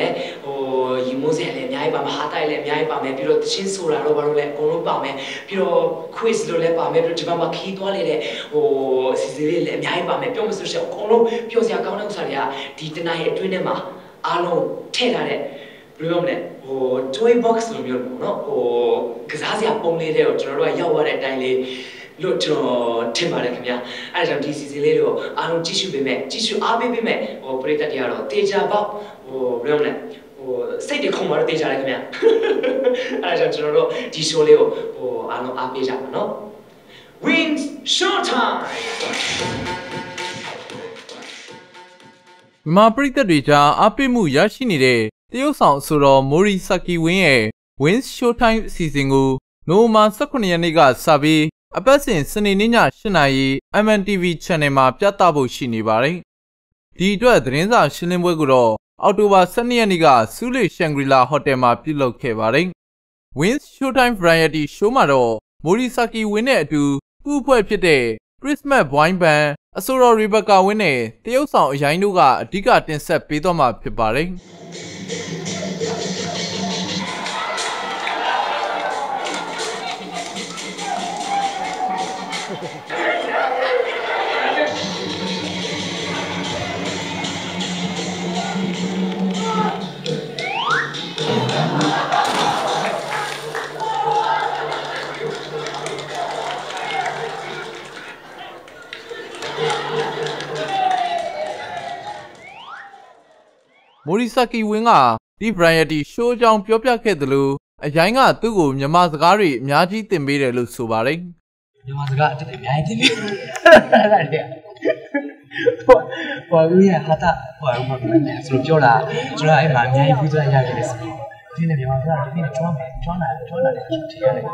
show လည်းပါမယ်ဟိုရီမိုးစင်လည်းအများကြီးပါမယ်ဟာတိုက်လည်းအများကြီးပါမယ်ပြီးတော့တချင်းဆိုတာတော့ဘာလို့လဲအကုန်လုံးပါမယ်ပြီးတော့ quiz လို့လည်းပါမယ်ပြီးတော့ဒီဘက်မှာခီးသွားနေတဲ့ဟိုစီစီလေးလည်းအများကြီးပါမယ်ပြောမလို့ရှိရင်အကုန်လုံးပျော်စရာကောင်းတဲ့ဥစ္စာတွေကဒီတနင်္လာရဲ့အတွင်းထဲမှာအားလုံးထည့်ထားတဲ့ဘယ်လိုပြောမလဲဟို toy box လိုမျိုးပေါ့နော်ဟိုကစားစရာပုံလေးတွေကိုကျွန်တော်တို့ကရောက်ရတဲ့အတိုင်းလေး လို့ကျွန်တော်ထင်ပါတယ်ခင်ဗျာအဲဒါကြောင့်ဒီစီစီလေးတွေကိုအားလုံးကြည့်ရှုပေးမယ်ကြည့်ရှုအားပေးပေးမယ်ဟိုပရိသတ်တွေကတော့တေချာပေါက်ဟိုဘယ်လိုမလဲဟိုစိတ်တွေခုံมาတော့တေချာတယ်ခင်ဗျာအဲဒါကြောင့်ကျွန်တော်တို့ဒီ show လေးကိုဟိုအားလုံးအားပေးကြပါနော် Wins Showtime မြန်မာပြည်သက်တွေကြားအားပေးမှုရရှိနေတဲ့တရုတ်ဆောင်အဆိုတော်မိုရီဆာကီဝင်းရဲ့ Wins Showtime အစီအစဉ်ကိုနိုဝင်ဘာ18ရက်နေ့ကစပြီး အပတ်စဉ်စနေနေ့ည8:00နာရီ MNTV Channel မှာပြသဖို့ရှိနေပါတယ်။ဒီအတွက်သတင်းစာရှင်းလင်းပွဲကိုတော့အောက်တိုဘာ12ရက်နေ့ကဆူးလေရှန်ဂရီလာဟိုတယ်မှာပြုလုပ်ခဲ့ပါတယ်။ Wins Showtime Variety Show မှာတော့မိုရီဆာကီဝင်းနဲ့အတူပူဖွဲ့ဖြစ်တဲ့ Christmas Wine Band အဆိုတော်ရီဘကာဝင်းနဲ့တရုတ်ဆောင်အရိုင်းတို့ကအဓိကတင်ဆက်ပေးတော့မှာဖြစ်ပါတယ်။ မိုရီဆာကီဝင်းကဒီ variety show အကြောင်းပြောပြခဲ့တယ်လို့အရိုင်းကသူ့ကိုမြန်မာစကားတွေအများကြီးသင်ပေးတယ်လို့ဆိုပါတယ် မြန်မာစကားအတက်အများကြီးတင်ပြီအဲ့ဒါတွေဟိုဟိုဦးရဟာတာဟိုဟိုဆိုတော့ပြောတာကျွန်တော်အဲ့မှာအများကြီးပြီးသွားရခဲ့တယ်ဆိုဒီနေ့မြန်မာစကားဒီနေ့ကျွမ်းမယ်ကျွမ်းလာကျွမ်းလာတယ်ထည့်ရတယ်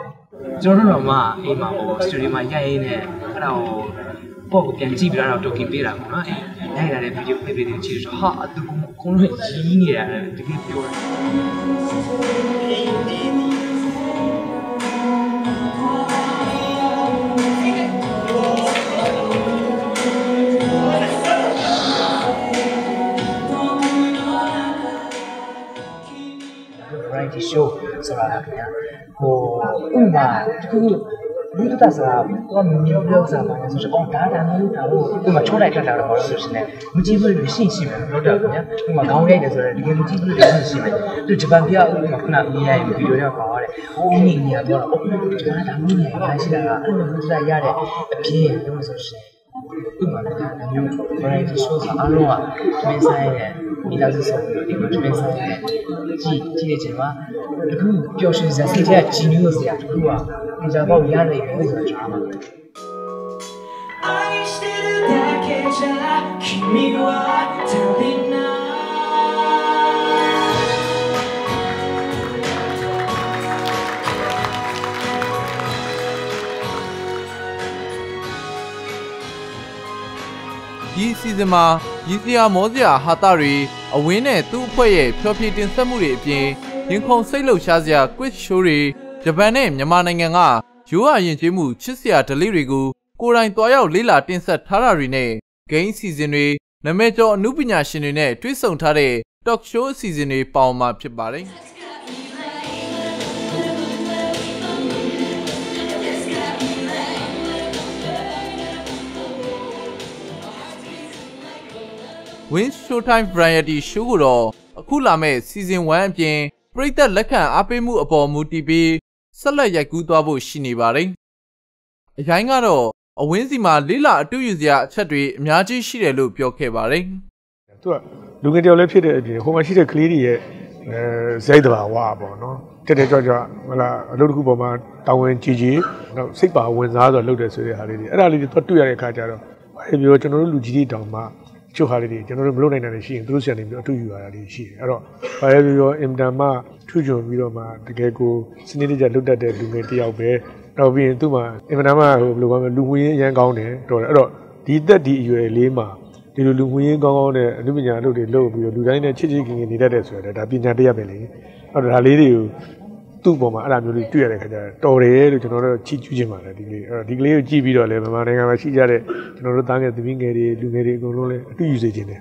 ကျွန်တော်တို့တော့မှအိမ်မှာဟိုစတူဒီယိုမှာရိုက်ရင်းနဲ့အဲ့ဒါကိုပေါ့ကိုပြန်ကြည့်ပြီးတော့တိုကင်ပေးတာပေါ့နော်အဲရိုက်လာတဲ့ဗီဒီယိုဖိပေးတဲ့ချီဆိုဟာအတူကုန်းလုံးကြီးနေတာတကယ်ပြောတာ variety show ဆိုတာကဗျာဟိုဥပမာတခုလူတတ်ဆိုတာတော့မျိုးပြောစားပါလဲဆိုတော့ဒါဒါမျိုးဒါလို့ဥပမာချိုးလိုက်တက်လာတော့ဘာလို့ဆိုရှင်လဲမကြည့်ဘူးလို့ရှိရှိမယ်လို့တော့ဗျာဥပမာခေါင်းရိုက်တယ်ဆိုတော့တကယ်မကြည့်ဘူးလို့ရှိရှိမယ်သူဂျပန်ပြဥပမာခုနမြင်ရဗီဒီယိုရောက်ပါရတယ်ဟိုမိနေရပြောတော့အိုးဒါဒါမျိုးနေရရှိတာကအဲ့လိုမျိုးစရတဲ့အပြင်းလို့ဆိုရှင်ဥပမာကဒါမျိုး variety show ဆိုအားလုံးကမင်းဆိုင်ရဲ့ 你那是说，你们这边是啥？鸡，鸡的鸡吗？狗，表示是啥？是鸡牛的鸡，狗啊？人家把养了一个，为什么养了？第一次吗？ ရည်စရာမောစရာဟာတာတွေအဝင်းနဲ့သူ့အဖွဲ့ရဲ့ဖျော်ဖြေတင်ဆက်မှုတွေအပြင်ရင်ခုန်စိတ်လှုပ်ရှားစရာ quiz show တွေဂျပန်နဲ့မြန်မာနိုင်ငံကရိုးအရင်ကျေးမှုချစ်စရာဓလေ့တွေကိုကိုယ်တိုင်တွားရောက်လေ့လာတင်ဆက်ထားတာတွေနဲ့ game အစီအစဉ်တွေနာမည်ကျော်အမှုပညာရှင်တွေနဲ့တွေ့ဆုံထားတဲ့ talk show အစီအစဉ်တွေပေါင်းမှာဖြစ်ပါတယ် Win Showtime Variety Show ကိုတော့အခုလာမဲ့ Season 1အပြင်ပရိသတ်လက်ခံအားပေးမှုအပေါ်မူတည်ပြီးဆက်လက်ရိုက်ကူးသွားဖို့ရှိနေပါတယ်။အရင်ကတော့အဝင်းစီမှာလေးလာအတူယူစရာအချက်တွေအများကြီးရှိတယ်လို့ပြောခဲ့ပါတယ်သူကလူငယ်တယောက်လည်းဖြစ်တဲ့အပြင်ဟိုမှာရှိတဲ့ကလေးတွေရဲ့အဲဇိုက်တဘာဝပေါ့နော်တက်တက်ကြွကြွဟလာအလုပ်တစ်ခုပေါ်မှာတာဝန်ကြီးကြီးနောက်စိတ်ပါဝင်စားဆိုလုပ်တယ်ဆိုတဲ့ဟာလေးတွေအဲ့ဒါလေးတွေသူတွေ့ရတဲ့အခါကျတော့ဘာလဲပြောကျွန်တော်တို့လူကြီးတွေတောင်မှ ချို့ဟာလေးတွေကျွန်တော်တို့မလုပ်နိုင်တာတွေရှိရင်သူတို့ဆီကနေပြီးအတူယူရတာတွေရှိတယ်အဲ့တော့ဘာလဲပြောအင်တန်မှထူးချွန်ပြီးတော့မှတကယ်ကိုစနစ်တကျလုပ်တတ်တဲ့လူငယ်တယောက်ပဲနောက်ပြီးရင်သူ့မှာအင်တန်မှဟိုဘယ်လိုပါမလဲလူဝင်ရမ်းကောင်းတယ်တော်တယ်အဲ့တော့ဒီသက်ဒီအရွယ်လေးမှာဒီလိုလူငွေရင်းကောင်းကောင်းနဲ့အနုပညာအလုပ်တွေလုပ်ပြီးတော့လူတိုင်းနဲ့ချစ်ချစ်ခင်ခင်နေတတ်တယ်ဆိုတော့ဒါပညာတတ်ရပဲလေအဲ့တော့ဒါလေးတွေကို သူ့ပေါ်မှာအဲ့လိုမျိုးလေးတွေ့ရတဲ့ခါကျတော့တော်တယ်လို့ကျွန်တော်တို့ချီးကျူးခြင်းပါတယ်ဒီကလေးအဲ့တော့ဒီကလေးကိုကြည့်ပြီးတော့လည်းမြန်မာနိုင်ငံမှာရှိကြတဲ့ကျွန်တော်တို့သားငယ်သမီးငယ်တွေလူငယ်တွေအကုန်လုံးလည်းအတူယူစေခြင်းတယ်